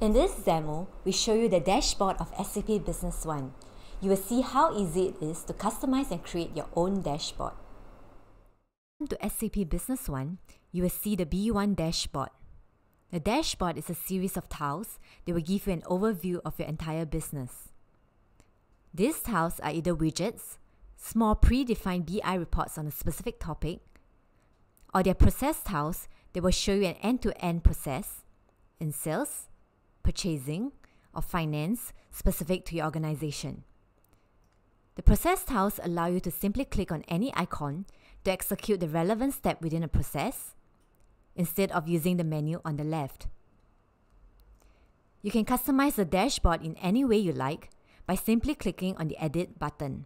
In this demo, we show you the dashboard of SAP Business One. You will see how easy it is to customize and create your own dashboard. To SAP Business One, you will see the B1 dashboard. The dashboard is a series of tiles that will give you an overview of your entire business. These tiles are either widgets, small predefined BI reports on a specific topic, or they're process tiles that will show you an end-to-end process in sales, purchasing, or finance specific to your organization. The process tiles allow you to simply click on any icon to execute the relevant step within a process instead of using the menu on the left. You can customize the dashboard in any way you like by simply clicking on the Edit button.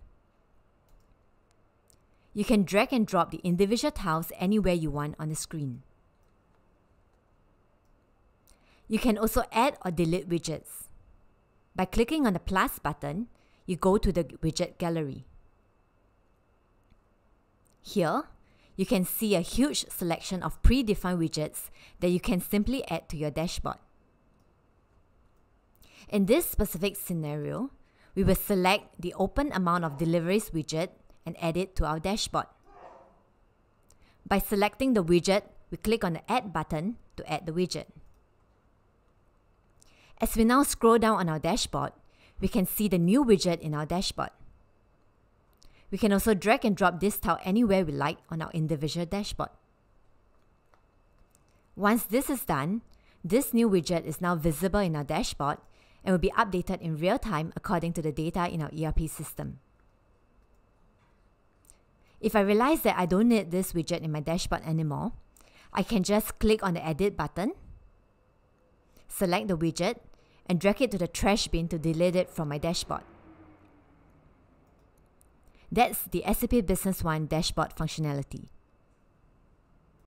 You can drag and drop the individual tiles anywhere you want on the screen. You can also add or delete widgets. By clicking on the plus button, you go to the widget gallery. Here, you can see a huge selection of predefined widgets that you can simply add to your dashboard. In this specific scenario, we will select the open amount of deliveries widget and add it to our dashboard. By selecting the widget, we click on the Add button to add the widget. As we now scroll down on our dashboard, we can see the new widget in our dashboard. We can also drag and drop this tile anywhere we like on our individual dashboard. Once this is done, this new widget is now visible in our dashboard and will be updated in real time according to the data in our ERP system. If I realize that I don't need this widget in my dashboard anymore, I can just click on the Edit button, select the widget, and drag it to the trash bin to delete it from my dashboard. That's the SAP Business One dashboard functionality.